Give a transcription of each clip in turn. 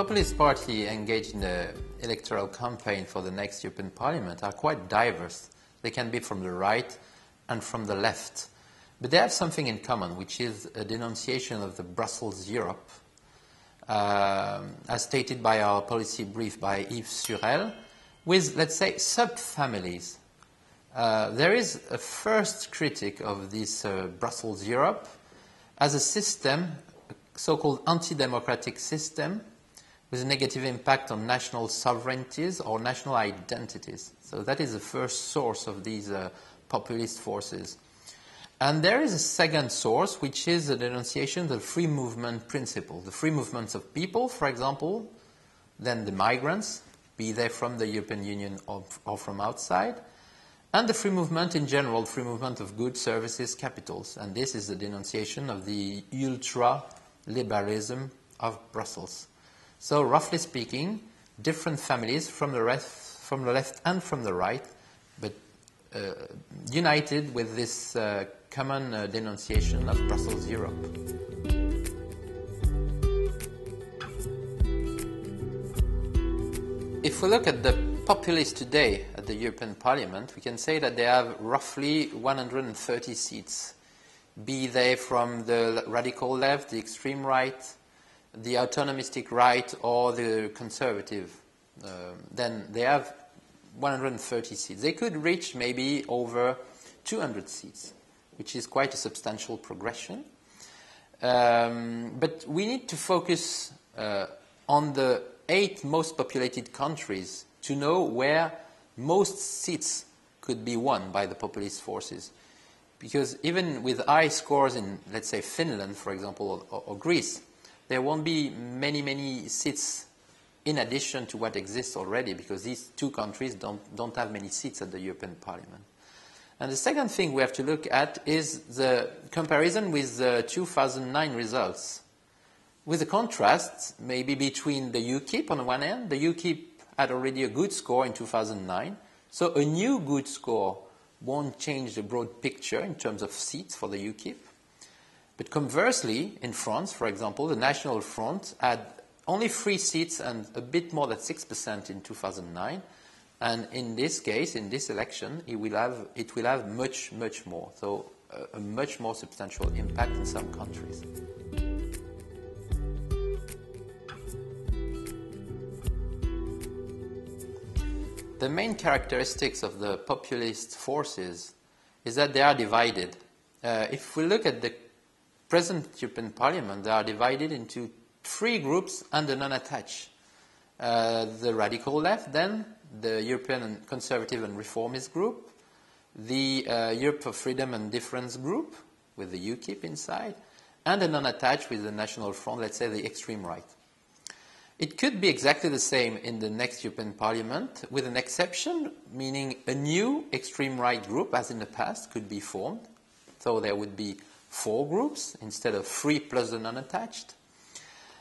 populist party engaged in the electoral campaign for the next European Parliament are quite diverse. They can be from the right and from the left. But they have something in common, which is a denunciation of the Brussels Europe, uh, as stated by our policy brief by Yves Surel, with, let's say, subfamilies. Uh, there is a first critic of this uh, Brussels Europe as a system, a so-called anti-democratic system, with a negative impact on national sovereignties or national identities. So that is the first source of these uh, populist forces. And there is a second source, which is the denunciation of the free movement principle. The free movements of people, for example, then the migrants, be they from the European Union or, or from outside, and the free movement in general, free movement of goods, services, capitals. And this is the denunciation of the ultra-liberalism of Brussels. So, roughly speaking, different families from the, from the left and from the right, but uh, united with this uh, common uh, denunciation of Brussels Europe. If we look at the populists today at the European Parliament, we can say that they have roughly 130 seats, be they from the radical left, the extreme right, the autonomistic right, or the conservative. Uh, then they have 130 seats. They could reach maybe over 200 seats which is quite a substantial progression. Um, but we need to focus uh, on the eight most populated countries to know where most seats could be won by the populist forces. Because even with high scores in, let's say, Finland, for example, or, or Greece, there won't be many, many seats in addition to what exists already, because these two countries don't, don't have many seats at the European Parliament. And the second thing we have to look at is the comparison with the 2009 results. With the contrast, maybe between the UKIP on the one hand, the UKIP had already a good score in 2009, so a new good score won't change the broad picture in terms of seats for the UKIP. But conversely, in France, for example, the National Front had only three seats and a bit more than 6% in 2009, and in this case, in this election, it will have, it will have much, much more. So a, a much more substantial impact in some countries. The main characteristics of the populist forces is that they are divided. Uh, if we look at the present European Parliament, they are divided into three groups and a non-attached. Uh, the radical left, then the European Conservative and Reformist Group, the uh, Europe for Freedom and Difference Group, with the UKIP inside, and a non-attached with the National Front, let's say the extreme right. It could be exactly the same in the next European Parliament, with an exception, meaning a new extreme right group, as in the past, could be formed. So there would be four groups instead of three plus the non-attached.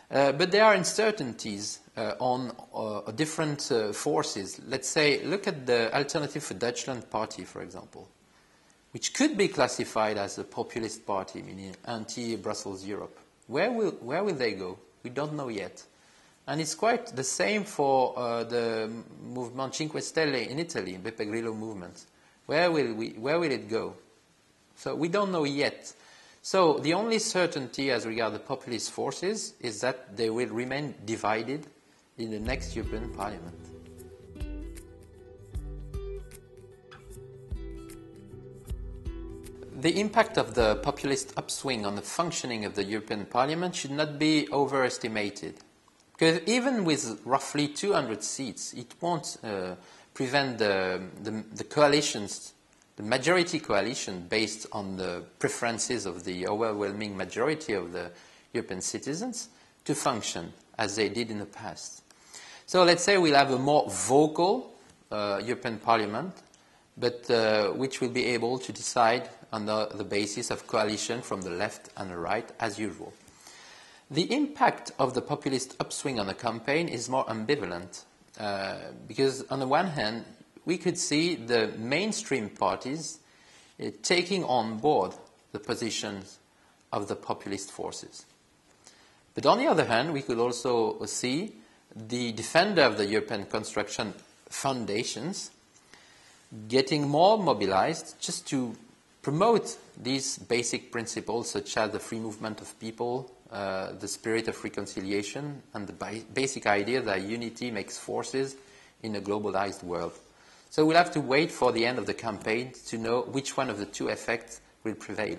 Uh, but there are uncertainties uh, on uh, different uh, forces. Let's say, look at the Alternative for Deutschland party, for example, which could be classified as a populist party, meaning anti-Brussels Europe. Where will, where will they go? We don't know yet. And it's quite the same for uh, the movement Cinque Stelle in Italy, Beppe Grillo movement. Where will, we, where will it go? So we don't know yet. So the only certainty as regards the populist forces is that they will remain divided in the next European Parliament. The impact of the populist upswing on the functioning of the European Parliament should not be overestimated. Because even with roughly 200 seats, it won't uh, prevent the, the, the coalitions the majority coalition based on the preferences of the overwhelming majority of the European citizens to function as they did in the past. So let's say we'll have a more vocal uh, European Parliament, but uh, which will be able to decide on the, the basis of coalition from the left and the right as usual. The impact of the populist upswing on the campaign is more ambivalent uh, because, on the one hand, we could see the mainstream parties uh, taking on board the positions of the populist forces. But on the other hand, we could also see the defender of the European construction foundations getting more mobilized just to promote these basic principles such as the free movement of people, uh, the spirit of reconciliation, and the basic idea that unity makes forces in a globalized world. So we'll have to wait for the end of the campaign to know which one of the two effects will prevail.